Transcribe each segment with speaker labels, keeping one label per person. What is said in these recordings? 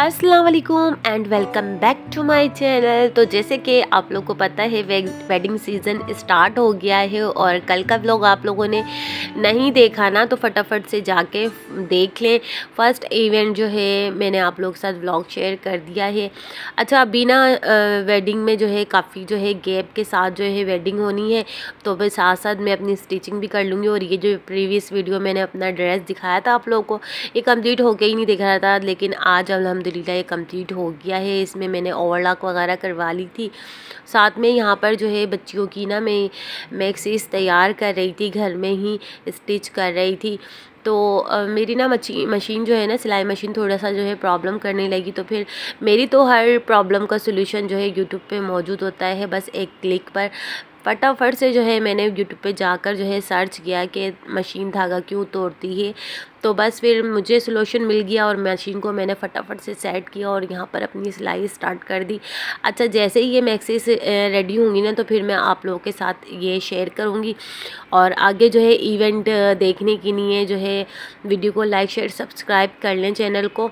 Speaker 1: अस्सलाम वालेकुम and welcome back to my channel तो जैसे कि आप लोग को पता है वे, वेडिंग सीज़न स्टार्ट हो गया है और कल का व्लॉग आप लोगों ने नहीं देखा ना तो फटाफट से जाके देख लें। फ़र्स्ट इवेंट जो है मैंने आप लोग के साथ व्लॉग शेयर कर दिया है। अच्छा अभी ना वेडिंग में जो है काफ़ी जो है गैप के साथ जो है वेडिंग होनी है तो मैं साथ साथ मैं अपनी स्टिचिंग भी कर लूँगी और ये जो प्रीवियस वीडियो मैंने अपना ड्रेस दिखाया था आप लोगों को ये कंप्लीट होके ही नहीं दिख रहा था लेकिन आज अलहमद अलहमदिल्ला ये कंप्लीट हो गया है इसमें मैंने ओवरलॉक वगैरह करवा ली थी। साथ में यहाँ पर जो है बच्चियों की ना मैं मैक्सीस तैयार कर रही थी घर में ही स्टिच कर रही थी। तो आ, मेरी ना मची मशीन जो है ना सिलाई मशीन थोड़ा सा जो है प्रॉब्लम करने लगी तो फिर मेरी तो हर प्रॉब्लम का सोल्यूशन जो है यूट्यूब पे मौजूद होता है बस एक क्लिक पर। फटाफट से जो है मैंने यूट्यूब पे जाकर जो है सर्च किया कि मशीन धागा क्यों तोड़ती है। तो बस फिर मुझे सोल्यूशन मिल गया और मशीन को मैंने फटाफट से सेट किया और यहाँ पर अपनी सिलाई स्टार्ट कर दी। अच्छा जैसे ही ये मैक्सीस रेडी होंगी ना तो फिर मैं आप लोगों के साथ ये शेयर करूँगी। और आगे जो है इवेंट देखने के लिए जो है वीडियो को लाइक शेयर सब्सक्राइब कर लें चैनल को।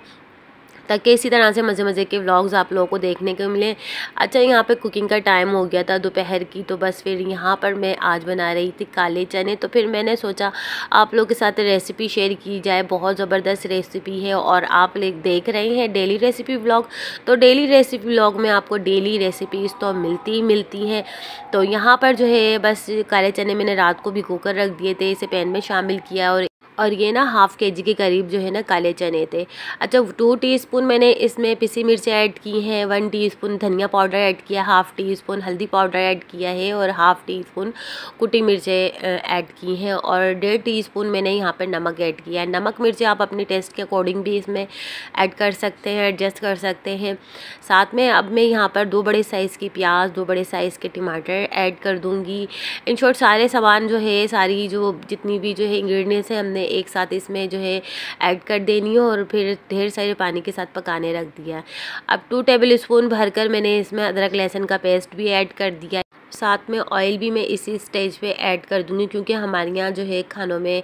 Speaker 1: ताकि इसी तरह से मज़े मज़े के व्लॉग्स आप लोगों को देखने को मिले। अच्छा यहाँ पे कुकिंग का टाइम हो गया था दोपहर की तो बस फिर यहाँ पर मैं आज बना रही थी काले चने। तो फिर मैंने सोचा आप लोगों के साथ रेसिपी शेयर की जाए। बहुत ज़बरदस्त रेसिपी है और आप देख रहे हैं डेली रेसिपी व्लॉग तो डेली रेसिपी व्लॉग में आपको डेली रेसिपीज़ तो मिलती ही मिलती हैं। तो यहाँ पर जो है, बस काले चने मैंने रात को भिगो कर रख दिए थे, इसे पैन में शामिल किया और और ये ना हाफ़ के जी के करीब जो है ना काले चने थे। अच्छा टू टीस्पून मैंने इसमें पिसी मिर्चें ऐड की हैं वन टीस्पून धनिया पाउडर ऐड किया हाफ़ टी स्पून हल्दी पाउडर ऐड किया है और हाफ़ टी स्पून कुटी मिर्चें ऐड की हैं और डेढ़ टी स्पून मैंने यहाँ पर नमक ऐड किया है। नमक मिर्चें आप अपने टेस्ट के अकॉर्डिंग भी इसमें ऐड कर सकते हैं एडजस्ट कर सकते हैं। साथ में अब मैं यहाँ पर दो बड़े साइज़ की प्याज, दो बड़े साइज़ के टमाटर ऐड कर दूँगी। इन शॉर्ट सारे सामान जो है, सारी जो जितनी भी जो है इंग्रेडिएंट्स हैं, हमने एक साथ इसमें जो है ऐड कर देनी है और फिर ढेर सारे पानी के साथ पकाने रख दिया। अब टू टेबल स्पून भरकर मैंने इसमें अदरक, लहसुन का पेस्ट भी ऐड कर दिया। साथ में ऑयल भी मैं इसी स्टेज पे ऐड कर दूँगी क्योंकि हमारे यहाँ जो है खानों में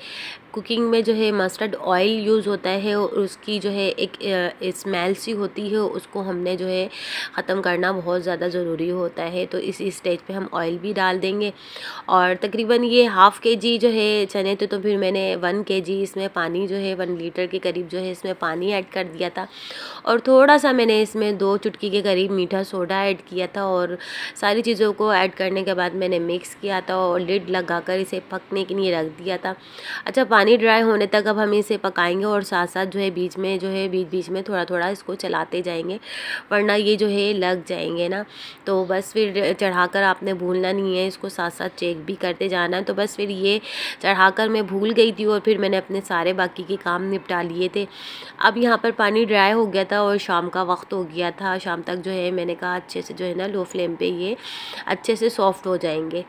Speaker 1: कुकिंग में जो है मस्टर्ड ऑयल यूज़ होता है और उसकी जो है एक स्मेल सी होती है, उसको हमने जो है ख़त्म करना बहुत ज़्यादा ज़रूरी होता है। तो इसी स्टेज पे हम ऑयल भी डाल देंगे। और तकरीबन ये हाफ़ के जी जो है चने थे तो फिर मैंने वन के जी इसमें पानी जो है वन लीटर के करीब जो है इसमें पानी ऐड कर दिया था। और थोड़ा सा मैंने इसमें दो चुटकी के करीब मीठा सोडा ऐड किया था और सारी चीज़ों को ऐड करने के बाद मैंने मिक्स किया था और लिड लगा कर इसे पकने के लिए रख दिया था। अच्छा पानी पानी ड्राई होने तक अब हम इसे पकाएँगे और साथ साथ जो है बीच में, जो है बीच बीच में थोड़ा थोड़ा इसको चलाते जाएँगे, वरना ये जो है लग जाएँगे ना। तो बस फिर चढ़ाकर आपने भूलना नहीं है, इसको साथ साथ चेक भी करते जाना। है तो बस फिर ये चढ़ाकर मैं भूल गई थी और फिर मैंने अपने सारे बाकी के काम निपटा लिए थे। अब यहाँ पर पानी ड्राई हो गया था और शाम का वक्त हो गया था। शाम तक जो है मैंने कहा अच्छे से जो है ना लो फ्लेम पे ये अच्छे से सॉफ्ट हो जाएँगे।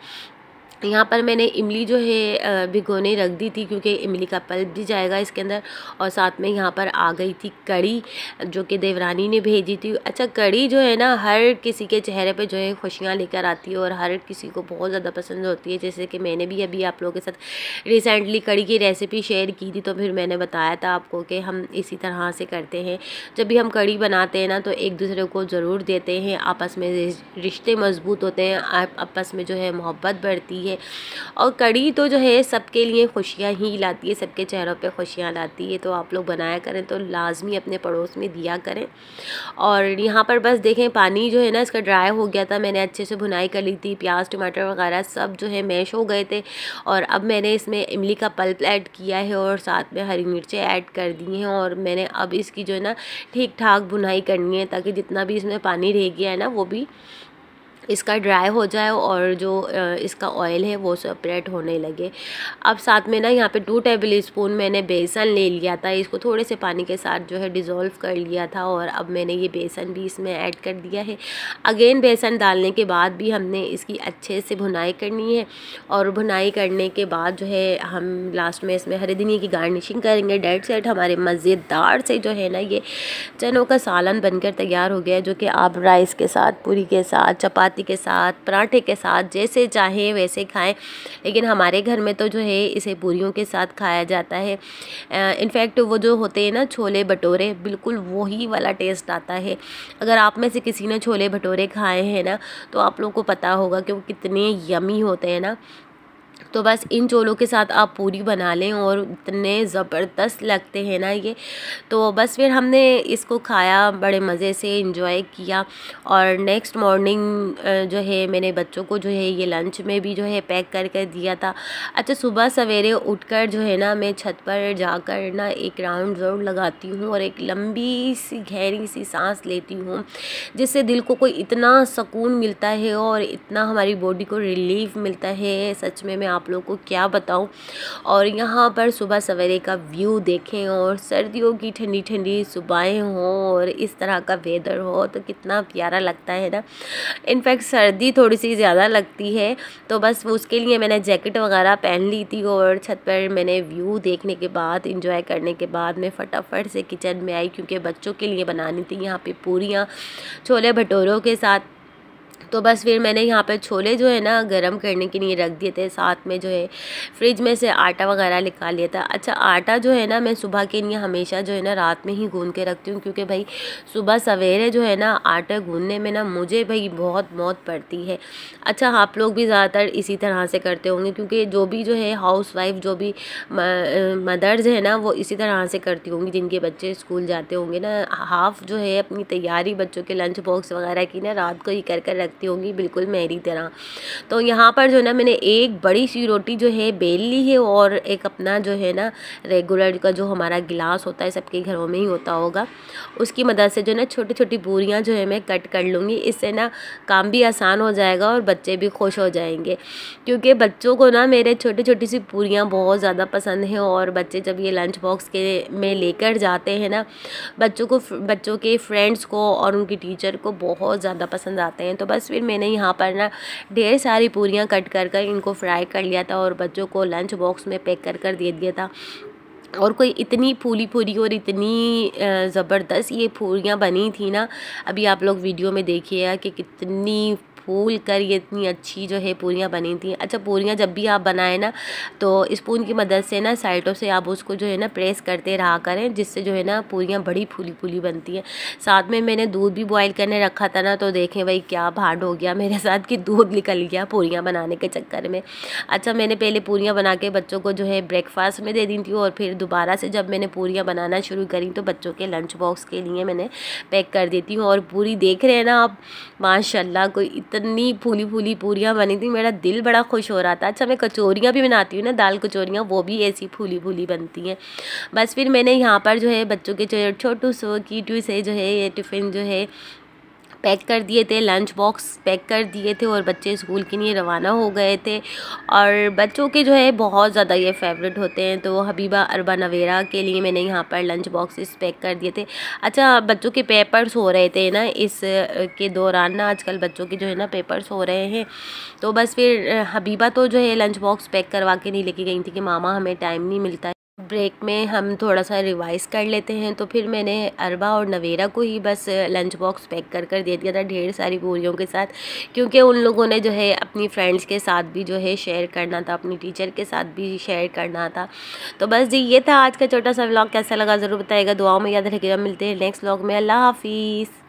Speaker 1: यहाँ पर मैंने इमली जो है भिगोने रख दी थी क्योंकि इमली का पल्प भी जाएगा इसके अंदर और साथ में यहाँ पर आ गई थी कड़ी जो कि देवरानी ने भेजी थी। अच्छा कड़ी जो है ना, हर किसी के चेहरे पे जो है खुशियाँ लेकर आती है और हर किसी को बहुत ज़्यादा पसंद होती है। जैसे कि मैंने भी अभी आप लोगों के साथ रिसेंटली कड़ी की रेसिपी शेयर की थी तो फिर मैंने बताया था आपको कि हम इसी तरह से करते हैं। जब भी हम कड़ी बनाते हैं ना तो एक दूसरे को ज़रूर देते हैं। आपस में रिश्ते मज़बूत होते हैं आपस में जो है मोहब्बत बढ़ती है और कड़ी तो जो है सबके लिए खुशियाँ ही लाती है, सबके चेहरों पे खुशियाँ लाती है तो आप लोग बनाया करें तो लाजमी अपने पड़ोस में दिया करें। और यहाँ पर बस देखें पानी जो है ना, इसका ड्राई हो गया था, मैंने अच्छे से भुनाई कर ली थी, प्याज, टमाटर वगैरह सब जो है मैश हो गए थे। और अब मैंने इसमें इमली का पल्प ऐड किया है और साथ में हरी मिर्चें ऐड कर दी हैं और मैंने अब इसकी जो है ना ठीक ठाक भुनाई करनी है, ताकि जितना भी इसमें पानी रह गया है ना, वो भी इसका ड्राई हो जाए और जो इसका ऑयल है वो सेपरेट होने लगे। अब साथ में ना यहाँ पे टू टेबल स्पून मैंने बेसन ले लिया था। इसको थोड़े से पानी के साथ जो है डिज़ोल्व कर लिया था और अब मैंने ये बेसन भी इसमें ऐड कर दिया है। अगेन बेसन डालने के बाद भी हमने इसकी अच्छे से भुनाई करनी है और भुनाई करने के बाद जो है हम लास्ट में इसमें हरे धनिया की गार्निशिंग करेंगे। डेड सेट हमारे मज़ेदार से जो है ना ये चनों का सालन बनकर तैयार हो गया जो कि आप राइस के साथ, पूरी के साथ, चपाती चपाती के साथ, पराठे के साथ, जैसे चाहे वैसे खाएँ। लेकिन हमारे घर में तो जो है, इसे पूरियों के साथ खाया जाता है। इनफैक्ट वो जो होते हैं ना, छोले भटोरे, बिल्कुल वही वाला टेस्ट आता है। अगर आप में से किसी ने छोले भटोरे खाए हैं ना तो आप लोगों को पता होगा कि वो कितने यमी होते हैं ना। तो बस इन चोलों के साथ आप पूरी बना लें और इतने ज़बरदस्त लगते हैं ना ये। तो बस फिर हमने इसको खाया, बड़े मज़े से इंजॉय किया और नेक्स्ट मॉर्निंग जो है मैंने बच्चों को जो है ये लंच में भी जो है पैक कर कर दिया था। अच्छा सुबह सवेरे उठकर जो है ना मैं छत पर जाकर ना एक राउंड ज़रूर लगाती हूँ और एक लंबी सी, गहरी सी सांस लेती हूँ, जिससे दिल को कोई इतना सुकून मिलता है और इतना हमारी बॉडी को रिलीफ मिलता है। सच में मैं आप लोगों को क्या बताऊँ। और यहाँ पर सुबह सवेरे का व्यू देखें और सर्दियों की ठंडी ठंडी सुबहें हों और इस तरह का वेदर हो तो कितना प्यारा लगता है ना। इनफैक्ट सर्दी थोड़ी सी ज़्यादा लगती है तो बस उसके लिए मैंने जैकेट वगैरह पहन ली थी और छत पर मैंने व्यू देखने के बाद इंजॉय करने के बाद मैं फटाफट से किचन में आई क्योंकि बच्चों के लिए बनानी थी यहाँ पे पूरियाँ, छोले भटूरों के साथ तो बस फिर मैंने यहाँ पर छोले जो है ना गरम करने के लिए रख दिए थे, साथ में जो है फ्रिज में से आटा वगैरह निकाल लिया था। अच्छा आटा जो है ना मैं सुबह के लिए हमेशा जो है ना रात में ही गूँध के रखती हूँ, क्योंकि भाई सुबह सवेरे जो है ना आटा गूँधने में ना मुझे भाई बहुत मौत पड़ती है। अच्छा आप लोग भी ज़्यादातर इसी तरह से करते होंगे, क्योंकि जो भी जो है हाउस वाइफ जो भी मदर्स है ना, वो इसी तरह से करती होंगी, जिनके बच्चे स्कूल जाते होंगे ना। हाफ़ जो है अपनी तैयारी बच्चों के लंच बॉक्स वगैरह की ना रात को ही कर कर रख रखती होंगी बिल्कुल मेरी तरह। तो यहाँ पर जो ना, मैंने एक बड़ी सी रोटी जो है बेल ली है और एक अपना जो है ना रेगुलर का जो हमारा गिलास होता है, सबके घरों में ही होता होगा। उसकी मदद से जो ना छोटी छोटी पूरियाँ जो है मैं कट कर लूँगी। इससे ना, काम भी आसान हो जाएगा और बच्चे भी खुश हो जाएँगे। क्योंकि बच्चों को ना, मेरे छोटी छोटी सी पूरियाँ बहुत ज़्यादा पसंद हैं और बच्चे जब ये लंच बॉक्स के में लेकर जाते हैं ना, बच्चों को, बच्चों के फ्रेंड्स को और उनकी टीचर को बहुत ज़्यादा पसंद आते हैं। तो बस फिर मैंने यहाँ पर ना ढेर सारी पूरियाँ कट कर कर इनको फ्राई कर लिया था और बच्चों को लंच बॉक्स में पैक कर कर दे दिया था। और कोई इतनी फूली पूरी और इतनी ज़बरदस्त ये पूरियाँ बनी थी ना, अभी आप लोग वीडियो में देखिएगा कि कितनी फूल कर ये इतनी अच्छी जो है पूरियाँ बनी थी। अच्छा पूरियाँ जब भी आप बनाएँ ना तो स्पून की मदद से ना, साइडों से आप उसको जो है ना, प्रेस करते रहा करें, जिससे जो है ना, पूरियाँ बड़ी फूली फूली बनती हैं। साथ में मैंने दूध भी बॉयल करने रखा था ना तो देखें भाई क्या भाड हो गया मेरे साथ कि दूध निकल गया पूरियाँ बनाने के चक्कर में। अच्छा मैंने पहले पूरियाँ बना के बच्चों को जो है ब्रेकफास्ट में दे दी थी, और फिर दोबारा से जब मैंने पूरियाँ बनाना शुरू करी तो बच्चों के लंच बॉक्स के लिए मैंने पैक कर देती हूँ और पूरी देख रहे हैं ना आप, माशाल्लाह, कोई इतनी फूली फूली पूरियाँ बनी थी, मेरा दिल बड़ा खुश हो रहा था। अच्छा मैं कचोरियाँ भी बनाती हूँ ना, दाल कचोरियाँ, वो भी ऐसी फूली फूली बनती हैं। बस फिर मैंने यहाँ पर जो है, बच्चों के जो छोटू सो की से जो है, ये टिफ़िन जो है पैक कर दिए थे लंच बॉक्स पैक कर दिए थे और बच्चे स्कूल के लिए रवाना हो गए थे। और बच्चों के जो है, बहुत ज़्यादा ये फेवरेट होते हैं। तो हबीबा अरबा नवेरा के लिए मैंने यहाँ पर लंच बॉक्सेस पैक कर दिए थे। अच्छा बच्चों के पेपर्स हो रहे थे ना इस के दौरान ना आजकल बच्चों के जो है ना पेपर्स हो रहे हैं। तो बस फिर हबीबा तो जो है लंच बॉक्स पैक करवा के नहीं लेके गई थी कि मामा हमें टाइम नहीं मिलता ब्रेक में हम थोड़ा सा रिवाइज़ कर लेते हैं तो फिर मैंने अरबा और नवेरा को ही बस लंच बॉक्स पैक कर कर दे दिया था ढेर सारी पूरियों के साथ, क्योंकि उन लोगों ने जो है अपनी फ्रेंड्स के साथ भी जो है शेयर करना था, अपनी टीचर के साथ भी शेयर करना था। तो बस जी, ये था आज का छोटा सा व्लॉग, कैसा लगा ज़रूर बताएगा दुआओं में याद रखिएगा, मिलते हैं नेक्स्ट व्लॉग में, अल्लाह हाफिज़।